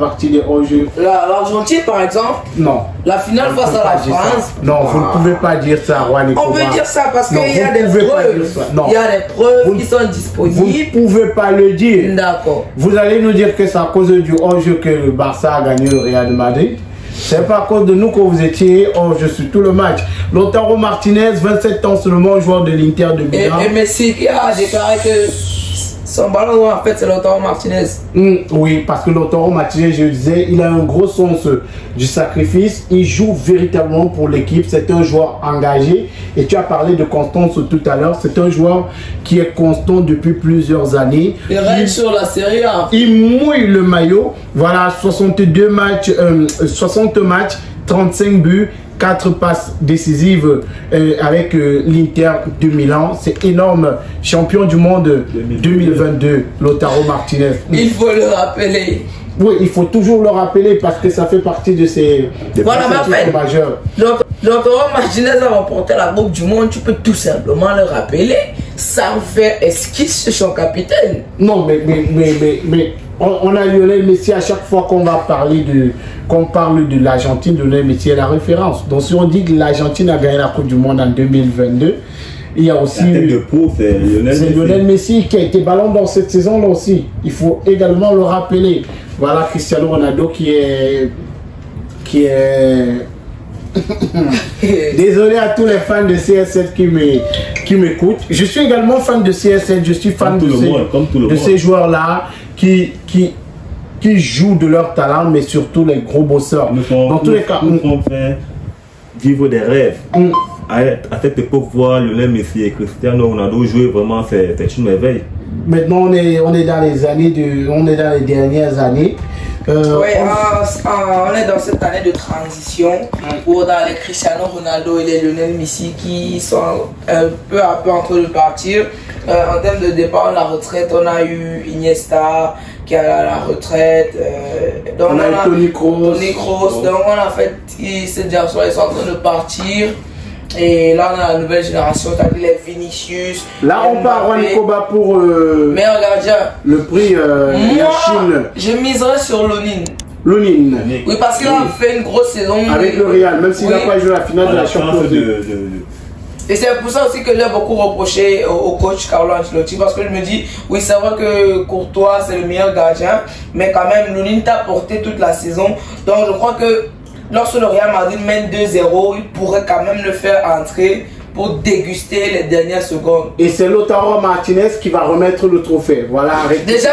partie des hors-jeux. La- L'Argentine, par exemple, Non. la finale On face à la. France. Non, vous ne pouvez pas dire ça, Juan On peut dire ça parce qu'il y a vous des preuves. Il y a des preuves Vous- qui sont Vous disponibles. ne pouvez pas le dire. D'accord. Vous allez nous dire que c'est à cause du hors-jeu que le Barça a gagné le Real de Madrid. C'est pas à cause de nous que vous étiez hors-jeu sur tout le match. Lautaro Martinez, 27 ans seulement, joueur de l'Inter de Et, Milan. et Messi qui a déclaré que son ballon en fait c'est Lautaro Martinez. Mm, oui, parce que Lautaro Martinez, je le disais, il a un gros sens euh, du sacrifice. Il joue véritablement pour l'équipe. C'est un joueur engagé. Et tu as parlé de constance tout à l'heure. C'est un joueur qui est constant depuis plusieurs années. Il règne sur la série A. Il mouille le maillot. Voilà, 62 matchs, euh, 60 matchs, 35 buts, 4 passes décisives euh, avec euh, l'Inter de Milan. C'est énorme. Champion du monde 2022, Lautaro Martinez. Il faut le rappeler. Oui, il faut toujours le rappeler parce que ça fait partie de ces Voilà, majeurs. Lautaro Martinez a remporté la Coupe du Monde. Tu peux tout simplement le rappeler sans faire esquisse sur son capitaine. Non, mais, mais, mais, mais, mais on, on a Lionel Messi à chaque fois qu'on va parler de, qu'on parle de l'Argentine, Lionel Messi est la référence. Donc si on dit que l'Argentine a gagné la Coupe du Monde en 2022, il y a aussi c'est Lionel Messi. Lionel Messi qui a été ballon dans cette saison-là aussi. Il faut également le rappeler. Voilà Cristiano Ronaldo qui est qui est Désolé à tous les fans de CSL qui me- qui m'écoutent. Je suis également fan de CSL. Je suis fan Comme de ces, monde, comme de ces joueurs-là qui, qui, qui jouent de leur talent, mais surtout les gros bosseurs. Nous font, Dans tous nous- les cas, nous font faire vivre des rêves. on- À, à cette époque, voir Lionel Messi et Cristiano Ronaldo jouer, vraiment, c'est c'est une merveille. maintenant on est, on est dans les années de, on est dans les dernières années. Euh, Oui, on- on, on est dans cette année de transition où on a les Cristiano Ronaldo et les Lionel Messi qui sont un peu à peu en train de partir. Euh, en termes de départ, la retraite, on a eu Iniesta qui a la, la retraite. euh, donc on a eu Toni Kroos. Donc on a fait, ces garçons ils sont en train de partir. Et là, on a la nouvelle génération, t'as vu les Vinicius. Là, on part Juan Mbappé. Koba pour euh, Meilleur gardien. le prix euh, Moi, je miserais sur Lonin. Lunin. Oui, parce qu'il a fait une grosse saison. Avec le Real, même s'il n'a Oui. pas joué la finale de la Champions de, League. de- de- Et c'est pour ça aussi que j'ai beaucoup reproché au, au coach Carlo Ancelotti parce que je me dis, oui, c'est vrai que Courtois c'est le meilleur gardien, mais quand même, Lunin t'a porté toute la saison. Donc je crois que lorsque le Real Madrid mène 2-0, il pourrait quand même le faire entrer pour déguster les dernières secondes. Et c'est Lautaro Martinez qui va remettre le trophée. Voilà, Déjà.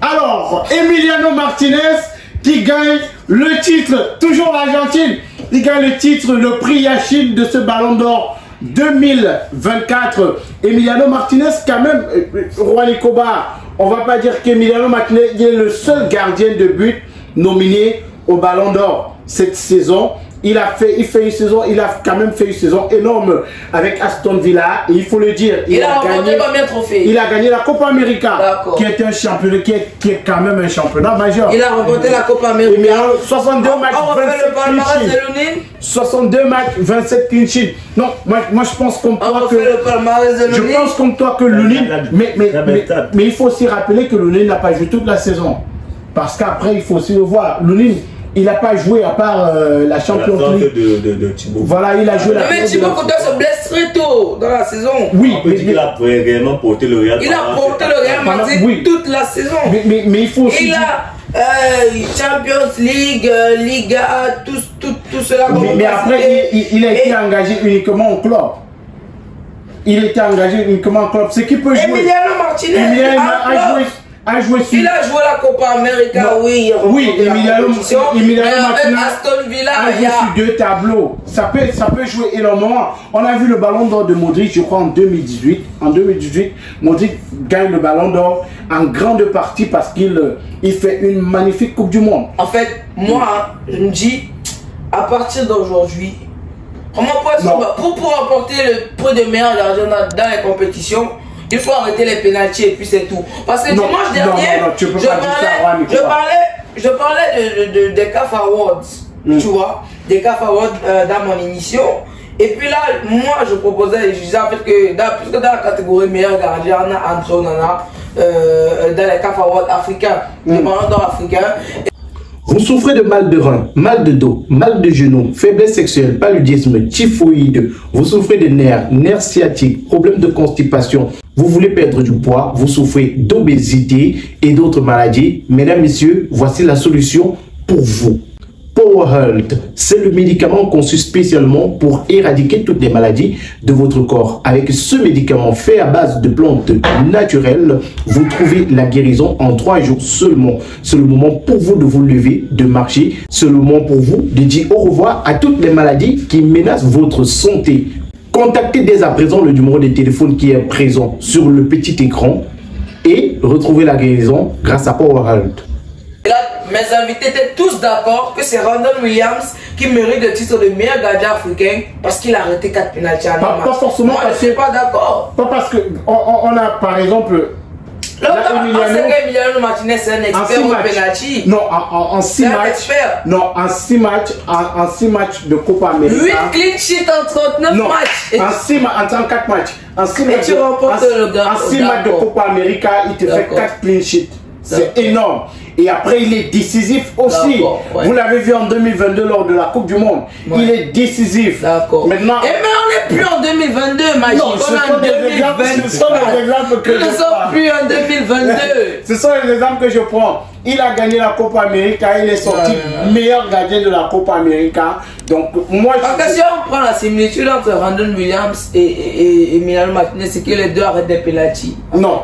Alors, Emiliano Martinez qui gagne le titre, toujours l'Argentine, il gagne le titre, le prix Yachine de ce ballon d'or 2024. Emiliano Martinez, quand même, euh, euh, Juan Icoba, on va pas dire qu'Emiliano Martinez il est le seul gardien de but nominé au ballon d'or cette saison. Il a fait, il fait une saison, il a quand même fait une saison énorme avec Aston Villa. Et il faut le dire, Il, a remporté combien de trophées il a gagné la Copa América, qui est un championnat, qui est, qui est quand même un championnat majeur. Il a remporté la Copa América. mais alors, 62 On, matchs, on refait 27 le palmarès clean sheets. de Lunin 62 matchs, 27 clean sheets. Non, moi, moi je pense comme On toi que le palmarès de je Lunin pense comme toi que Lunin, mais, mais, mais, mais il faut aussi rappeler que Lunin n'a pas joué toute la saison. Parce qu'après, il faut aussi le voir. Lunin, il n'a pas joué à part euh, la Champions League. de, de, de Thibaut. Voilà, il a joué la Mais Thibaut Courtois se blesse très tôt dans la saison. Oui, On peut mais, dire qu'il a réellement porté le Real. Il a porté le Real pendant- Madrid oui. toute la saison. mais, mais- mais il faut aussi Il dire- a euh, Champions League, euh, Liga, tout, tout, tout cela. Mais, après, il, il- il a été Et engagé uniquement au club. Il était engagé uniquement au club. Ce qui peut jouer. Emiliano Martinez Emiliano a, a, joué, a joué sur. il a joué la Copa América, Non. oui. a Oui, Emiliano- Martinez Aston Villa, a il y joué a. sur deux tableaux. Ça peut, ça peut jouer énormément. On a vu le ballon d'or de Modric, je crois, en 2018. En 2018, Modric gagne le ballon d'or en grande partie parce qu'il euh, il fait une magnifique Coupe du Monde. En fait, moi, je me dis, à partir d'aujourd'hui, comment pour, pour, pour remporter le prix de meilleur dans les compétitions, il faut arrêter les pénalties et puis c'est tout. Parce que Non, dimanche non, dernier, non, non, tu peux je, parlais, je parlais, je parlais de, de, de- des CAF Awards, Mm. tu vois, des CAF Awards euh, dans mon émission. Et puis là, moi, je proposais, je disais en fait que dans, puisque dans la catégorie meilleur gardien, on a André Onana, euh, dans les CAF Awards africains, Mm. ballon d'or africain. Vous souffrez de mal de rein, mal de dos, mal de genoux, faiblesse sexuelle, paludisme, typhoïde, vous souffrez de nerfs, nerfs sciatiques, problèmes de constipation, vous voulez perdre du poids, vous souffrez d'obésité et d'autres maladies. Mesdames, Messieurs, voici la solution pour vous. Power Health, c'est le médicament conçu spécialement pour éradiquer toutes les maladies de votre corps. Avec ce médicament fait à base de plantes naturelles, vous trouvez la guérison en trois jours seulement. C'est le moment pour vous de vous lever, de marcher. C'est le moment pour vous de dire au revoir à toutes les maladies qui menacent votre santé. Contactez dès à présent le numéro de téléphone qui est présent sur le petit écran et retrouvez la guérison grâce à Power Health mes invités étaient tous d'accord que c'est Randall Williams qui mérite le titre de meilleur gardien africain parce qu'il a arrêté 4 pénaltys à pas, pas forcément Moi, je suis pas d'accord. Pas parce que on, on, a par exemple. Qu'Emiliano Martinez c'est un expert au penalty. Non, en 6 matchs. Non, en 6 matchs, en 6 matchs de Copa América. 8 clean sheets en 39 non, matchs. En 6 en 34 matchs. En 6 matchs, tu remportes le En 6 matchs de Copa América, il te fait 4 clean sheets. C'est énorme. Et après, il est décisif aussi. Vous l'avez vu en 2022 lors de la Coupe du Monde. Il est décisif. D'accord. Maintenant. Et mais on n'est plus en 2022, Magic. Non, ce sont, des exemples, ce sont des exemples que Nous ne sommes plus en 2022. ce sont les exemples que je prends. Il a gagné la Copa América, il est sorti meilleur gardien de la Copa América. Donc, moi, Parce que si on prend la similitude entre Randall Williams et, et, et Martinez, c'est que les deux arrêtent des pénalty. Non.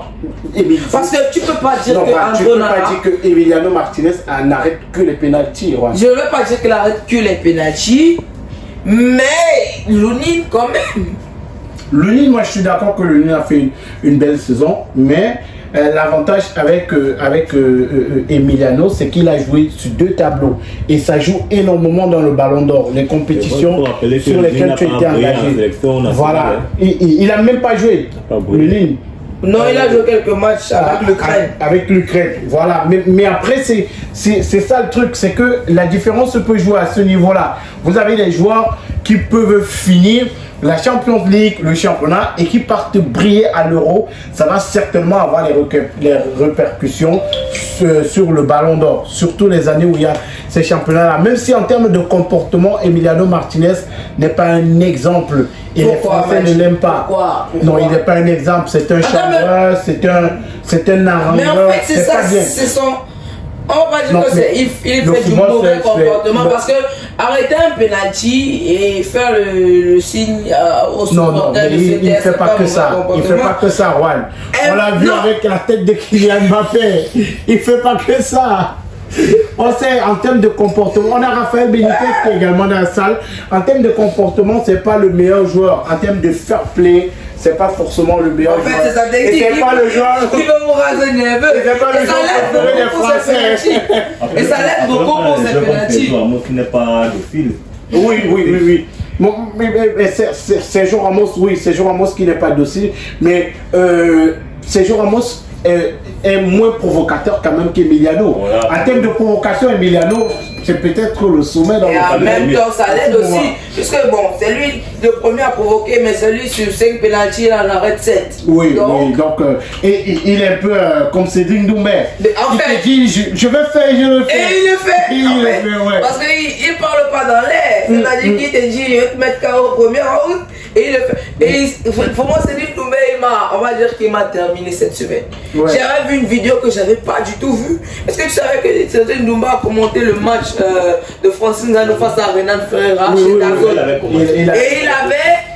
Parce que tu peux pas dire non, que bah, tu Emiliano Martinez n'arrête que les pénalty. Je ne veux pas dire qu'il arrête que les pénalty, mais Lounine quand même. Lounine, moi je suis d'accord que Lounine a fait une, une belle saison, mais euh, l'avantage avec, euh, avec euh, Emiliano, c'est qu'il a joué sur deux tableaux. Et ça joue énormément dans le ballon d'or. Les compétitions sur lesquelles tu étais engagé. Voilà. Il n'a même pas joué. Non, il a joué quelques matchs avec ah, l'Ukraine. Avec l'Ukraine, voilà. Mais, mais après, c'est ça le truc, c'est que la différence se peut jouer à ce niveau-là. Vous avez des joueurs qui peuvent finir la Champions League, le championnat, et qui partent briller à l'euro, ça va certainement avoir les, les répercussions sur, le ballon d'or, surtout les années où il y a ces championnats-là. Même si en termes de comportement, Emiliano Martinez n'est pas un exemple. Et les Français ne l'aiment pas. Pourquoi Non, il n'est pas un exemple. C'est un chanteur, c'est un, c'est un arrangeur. Mais en fait, c'est ça, c'est son on va dire que c'est, il, fait du mauvais comportement parce que arrêter un penalty et faire le, signe euh, au Non, non, il ne fait pas que ça. Il fait pas que ça, Juan. On l'a vu avec la tête de Kylian Mbappé. Il fait pas que ça. On sait, en termes de comportement, on a Raphaël Benitez qui est également dans la salle. En termes de comportement, c'est pas le meilleur joueur. En termes de fair play, c'est pas forcément le meilleur en fait, joueur. Ça et c'est pas le joueur. Qui veut raser nerveux. C'est pas le joueur des Français. Et ça l'aide beaucoup pour ces pénaltys. Moi qui n'est pas de fil. Oui, oui, oui, oui. Bon, mais, mais, c'est Jean Ramos, oui, c'est Jean Ramos qui n'est pas docile, mais euh, c'est Jean Ramos est, moins provocateur quand même qu'Emiliano. En termes de provocation, Emiliano, c'est peut-être le sommet dans Et le en même temps, ça l'aide aussi. Puisque bon, c'est lui le premier à provoquer, mais celui sur 5 pénalties, il en arrête 7. Oui, donc, oui, donc euh, et, il est un peu euh, comme Cédric Doumbé. il te dit, je, veux faire, je le fais. Et il le fait. il le fait, ouais. Parce qu'il ne parle pas dans l'air. Mm, C'est-à-dire mm. qu'il te dit, je vais te mettre KO au premier round. Et il le fait. Et moi, Cédric Doumbé, on va dire qu'il m'a terminé cette semaine. J'avais vu une vidéo que j'avais pas du tout vue. Est-ce que tu savais que Cédric Doumbé a commenté le match euh, de Francine Gano face à Renan Ferreira oui, oui, Et il avait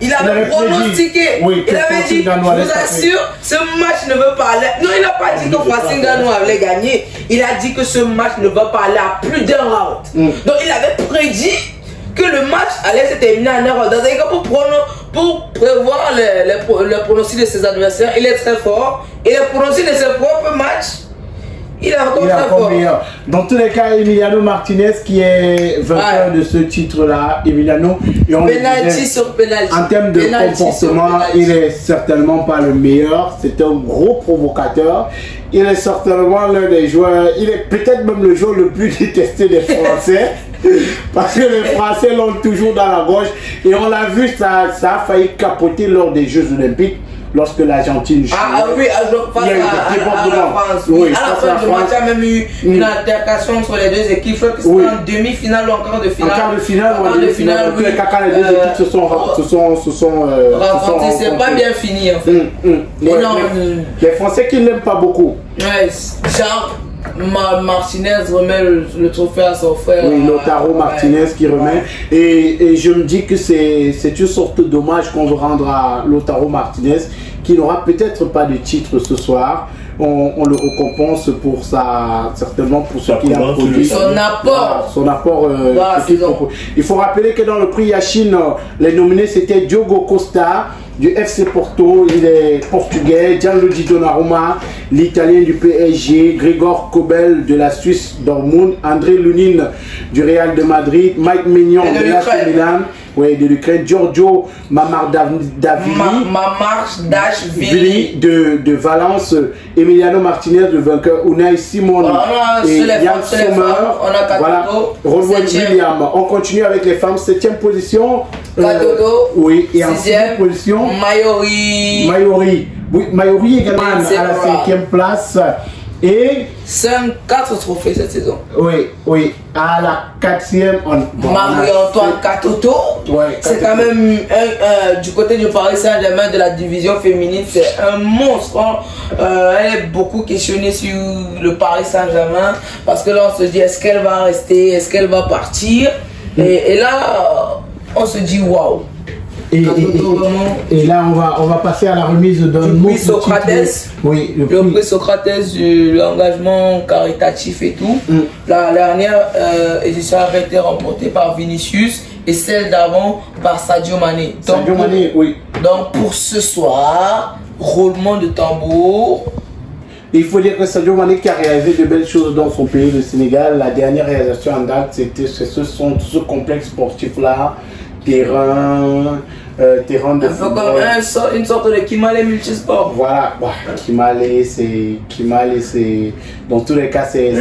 il avait, pronostiqué. il avait dit, je vous assure, ce match ne veut pas aller. Non, il n'a pas dit que Francine Gano allait gagner. Il a dit que ce match ne va pas aller à plus d'un round. Mm. Donc il avait prédit que le match allait se terminer en erreur. Dans un cas, pour, pour prévoir les, les, les pronostics de ses adversaires, il est très fort. Et les pronostics de ses propres matchs, il a encore meilleur. Dans tous les cas, Emiliano Martinez qui est vainqueur de ce titre-là, Emiliano. penalty sur penalty. En termes de comportement, il est certainement pas le meilleur. C'est un gros provocateur. Il est certainement l'un des joueurs. Il est peut-être même le joueur le plus détesté des Français. parce que les Français l'ont toujours dans la gauche. Et on l'a vu, ça, ça a failli capoter lors des Jeux Olympiques lorsque l'Argentine Ah, ah jouait. oui, à, je- face Il y a eu à, à- à la France. Oui, à la fin du match, il y a même eu Mm. une altercation entre les deux équipes. Je Oui. en demi-finale ou en quart de En finale. quart de finale, En quart de finale, en tous les oui. quand les deux Euh, équipes se sont, se sont, se sont, euh, se sont. C'est pas bien fini en fait. Non, les- euh, les Français qui l'aiment pas beaucoup. Ouais, Charles Ma- Martinez remet le, le trophée à son frère. Oui, euh, Lotaro ouais. Martinez qui remet. Et, et je me dis que c'est c'est une sorte d'hommage qu'on veut rendre à Lotaro Martinez, qui n'aura peut-être pas de titre ce soir. On, on le récompense pour sa, certainement pour ce qu'il a produit. Son Voilà, apport. son apport. euh. Il faut rappeler que dans le prix Yachine, euh, les nominés c'était Diogo Costa du FC Porto, il est portugais, Gianluigi Donnarumma, l'italien du PSG, Grégor Kobel de la Suisse Dortmund, André Lunin du Real de Madrid, Mike Mignon de de l'AC. Milan, oui, de l'Ukraine, Giorgio Mamardavili. Ma, de, de Valence, Emiliano Martinez, le vainqueur, Unai Simon Voilà, et Yann Sommer. femmes, on a Voilà. William. On continue avec les femmes, septième position. Euh, Katoto, oui, et en sixième. position, Mayori. Mayori. Oui, Mayori également à la cinquième place. Et, 5, 4 trophées cette saison. oui, oui, à la quatrième, on, Marie-Antoine Katoto. Ouais, c'est quand même un, euh, du côté du Paris Saint-Germain de la division féminine, c'est un monstre. hein. Euh, elle est beaucoup questionnée sur le Paris Saint-Germain parce que là on se dit est-ce qu'elle va rester, est-ce qu'elle va partir? Et, et là euh, on se dit waouh. Et, et- Katoto, vraiment. et- et là, on va, on va passer à la remise d'un Du autre prix. Socrates. Oui, le Le prix. prix Socrates l'engagement caritatif et tout. Mm. La dernière euh, édition avait été remportée par Vinicius et celle d'avant par Sadio Mané. Donc, Sadio pour- Mané, oui. donc pour ce soir, roulement de tambour. Il faut dire que Sadio Mané qui a réalisé de belles choses dans son pays, le Sénégal, la dernière réalisation en date, c'était ce, son- ce complexe sportif-là, terrain, euh, terrain de Un peu comme football. un sort- une sorte de Kimale multisport. Voilà, bah, Kimale, c'est. Kimale, c'est. Dans tous les cas, c'est.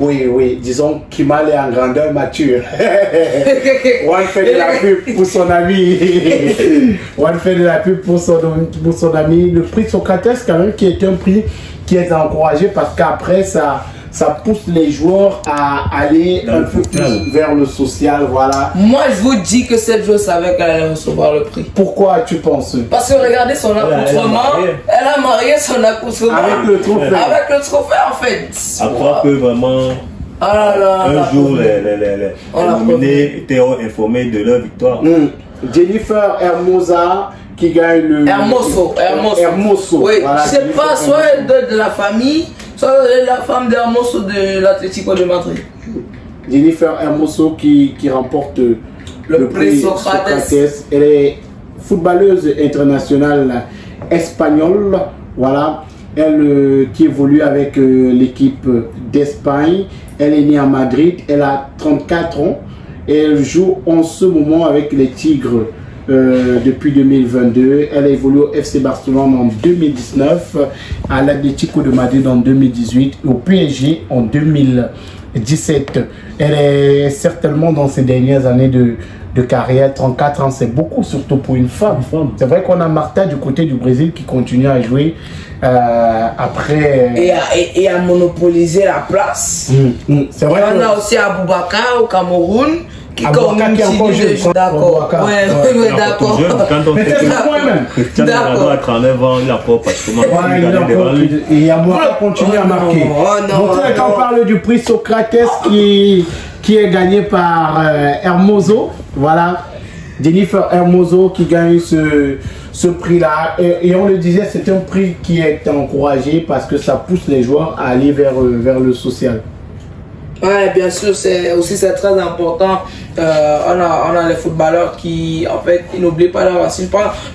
Oui, oui, disons Kimale est en grandeur mature. One fait de la pub pour son ami. One fait de la pub pour son, pour son ami. Le prix Socrates, quand même, qui est un prix qui est encouragé parce qu'après, ça, ça pousse les joueurs à aller Dans un peu plus vers le social. Voilà. Moi, je vous dis que cette joueuse savait qu'elle allait recevoir le prix. Pourquoi tu penses? Parce que regardez son a- elle a accoutrement. marié. Elle a marié son accoutrement. Avec le trophée. Avec le trophée, en fait. À croire que vraiment, Ah là là, la un jour, les, les, les, nominés étaient informés de leur victoire. Hmm. Jennifer Hermosa qui gagne le. Hermoso, Hermoso. Hermoso. Oui, Voilà, je sais Jennifer pas, soit être de la famille, est la femme d'Hermoso de l'Atlético de Madrid. Jennifer Hermoso qui, qui remporte le, prix Socrates. Elle est footballeuse internationale espagnole. Voilà. Elle euh, qui évolue avec euh, l'équipe d'Espagne. Elle est née à Madrid. Elle a 34 ans. Et elle joue en ce moment avec les Tigres euh, depuis 2022. Elle a évolué au FC Barcelone en 2019, à l'Atlético de Madrid en 2018 et au PSG en 2017. Elle est certainement dans ces dernières années de, de carrière, 34 ans, c'est beaucoup, surtout pour une femme. C'est vrai qu'on a Marta du côté du Brésil qui continue à jouer euh, après. Et a, et, et a monopolisé la place. Mm, mm. C'est vrai en a aussi Aboubakar au Cameroun qui Aboubakar qui encore continue jeune, D'accord, ouais, Ouais, ouais, Il d'accord. Mais c'est le point même. Cristiano Ronaldo D'accord. a 39 ans, il a encore pratiquement une il a année devant lui. et Yamoura continue à Oh marquer. oh Donc oh quand on parle du prix Socrates qui, qui est gagné par euh, Hermoso, voilà, Jennifer Hermoso qui gagne ce, ce prix-là. Et, et on le disait, c'est un prix qui est encouragé parce que ça pousse les joueurs à aller vers, euh, vers le social. Ouais, bien sûr, c'est aussi c'est très important. Euh, on, a, on a les footballeurs qui, en fait, ils n'oublient pas leur racine.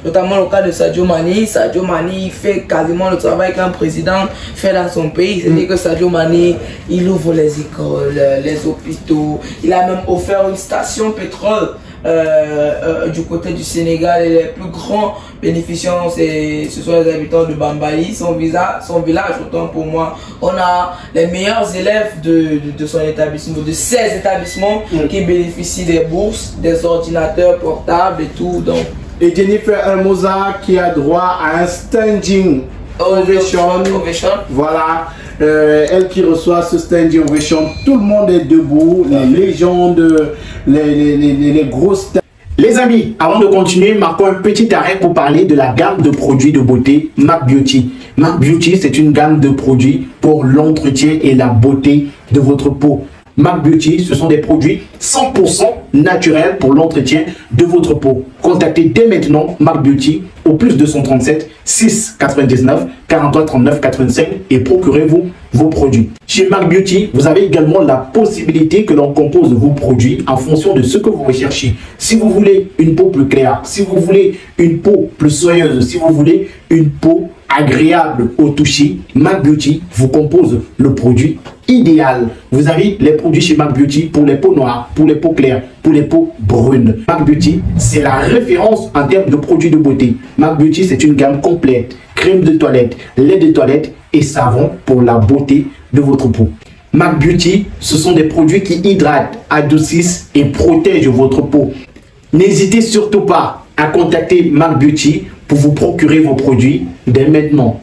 Notamment le cas de Sadio Mani. Sadio Mani fait quasiment le travail qu'un président fait dans son pays. C'est-à-dire que Sadio Mani, il ouvre les écoles, les hôpitaux. Il a même offert une station pétrole. euh, euh, du côté du Sénégal et les plus grands bénéficiaires c'est ce sont les habitants de Bambali son visa son village autant pour moi on a les meilleurs élèves de, de, de son établissement de 16 établissements Mm. qui bénéficient des bourses des ordinateurs portables et tout donc et Jennifer Hermosa qui a droit à un standing ovation. Ovation. Voilà, euh, elle qui reçoit ce standing ovation. Tout le monde est debout, les légendes, les, les, les, les grosses. Les amis, avant de continuer, marquons un petit arrêt pour parler de la gamme de produits de beauté MAC Beauty. MAC Beauty, c'est une gamme de produits pour l'entretien et la beauté de votre peau. MAC Beauty, ce sont des produits 100% naturels pour l'entretien de votre peau. Contactez dès maintenant MAC Beauty au plus 237 6 99 43 39 85 et procurez-vous vos produits. Chez MAC Beauty, vous avez également la possibilité que l'on compose vos produits en fonction de ce que vous recherchez. Si vous voulez une peau plus claire, si vous voulez une peau plus soyeuse, si vous voulez une peau agréable au toucher, MAC Beauty vous compose le produit idéal. Vous avez les produits chez MAC Beauty pour les peaux noires, pour les peaux claires, pour les peaux brunes. MAC Beauty, c'est la référence en termes de produits de beauté. MAC Beauty, c'est une gamme complète. Crème de toilette, lait de toilette et savon pour la beauté de votre peau. MAC Beauty, ce sont des produits qui hydratent, adoucissent et protègent votre peau. N'hésitez surtout pas à contacter MAC Beauty pour vous procurer vos produits dès maintenant.